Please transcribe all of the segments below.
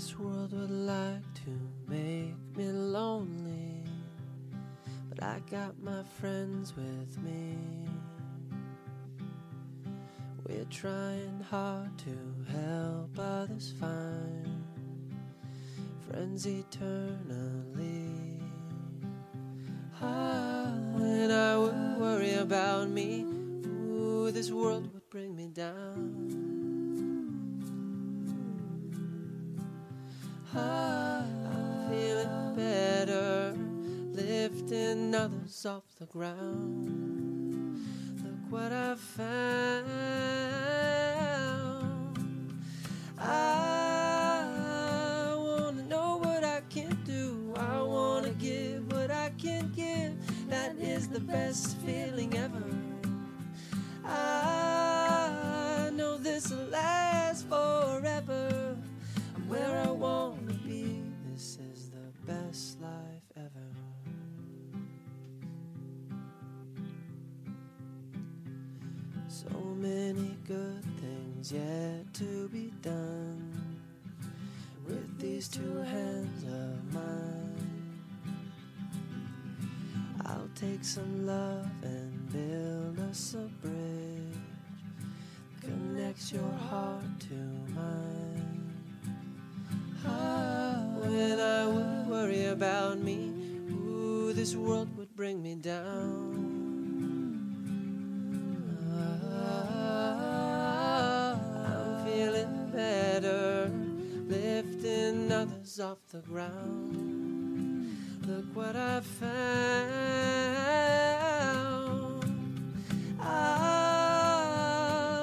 This world would like to make me lonely, but I got my friends with me. We're trying hard to help others find friends eternally. Ah, and I would worry about me. Ooh, this world would bring me down. Others off the ground. Look what I found. I wanna know what I can do. I wanna give what I can give. That is the best feeling ever. So many good things yet to be done with these two hands of mine. I'll take some love and build us a bridge connects your heart to mine. Ah, when I would worry about me, ooh, this world would bring me down. Others off the ground. Look what I found. I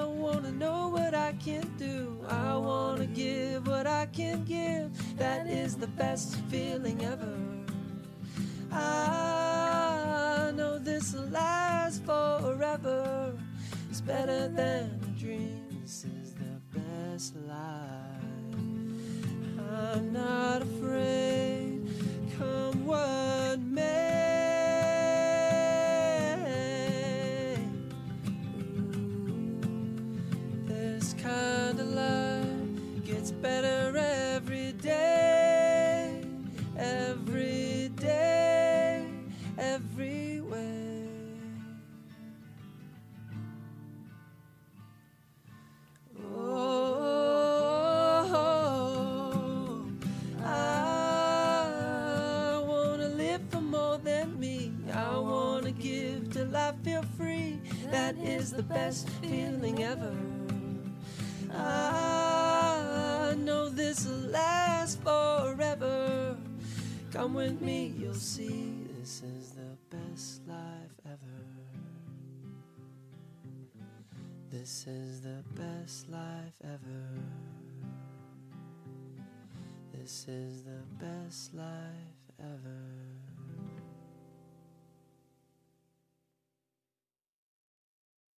wanna know what I can do. I wanna give what I can give. That is the best feeling ever. The best feeling ever. I know this will last forever. Come with me, you'll see this is the best life ever. This is the best life ever. This is the best life ever.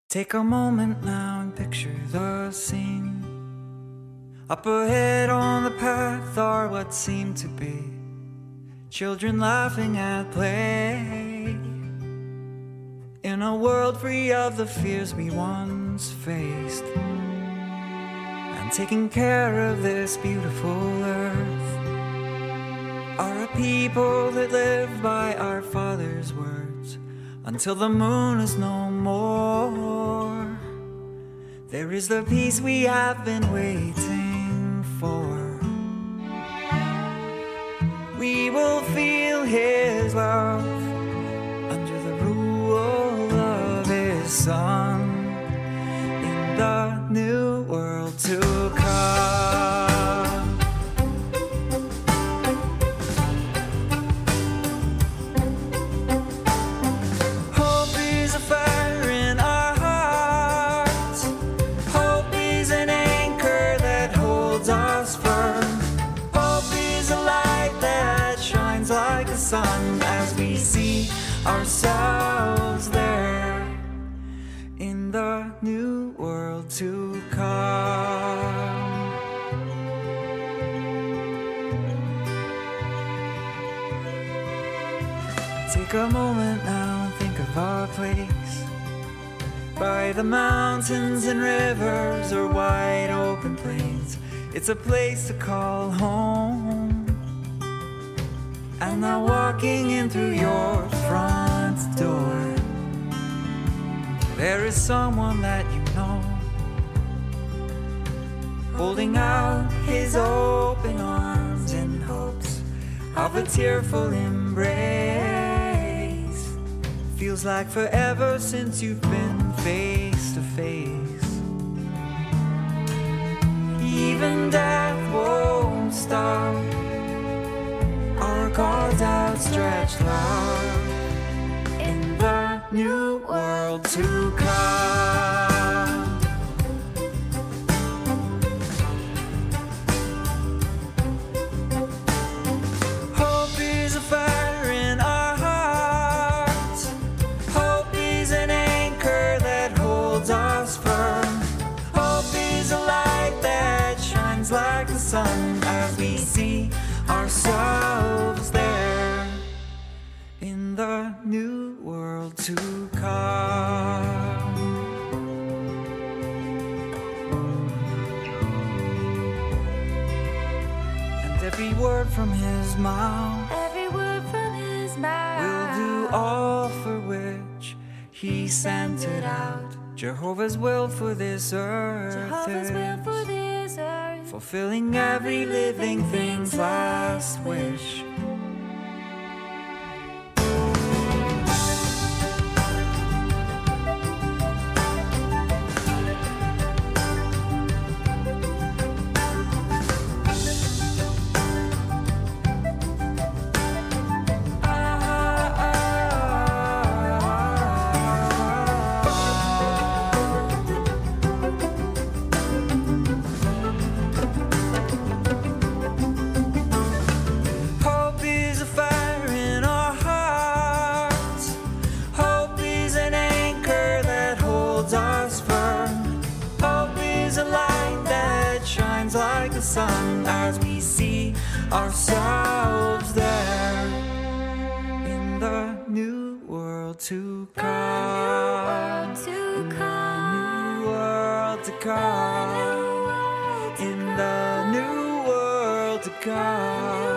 Take a moment now and picture the scene. Up ahead on the path are what seem to be children laughing at play. In a world free of the fears we once faced. And taking care of this beautiful earth are a people that live by our Father's words until the moon is no more. There is the peace we have been waiting for. We will feel His love under the rule of His Son sun as we see ourselves there in the new world to come. Take a moment now and think of our place by the mountains and rivers or wide open plains. It's a place to call home. And now walking in through your front door, there is someone that you know, holding out his open arms in hopes of a tearful embrace. Feels like forever since you've been face to face. Even death won't God's outstretched love in the new world to come. From his mouth Every word from his mouth will do all for which he sent it out. Jehovah's will for this earth. Jehovah's will for this earth. fulfilling every living thing's last wish. Ourselves there in the new world to come. To come. New world to come. In the new world to come.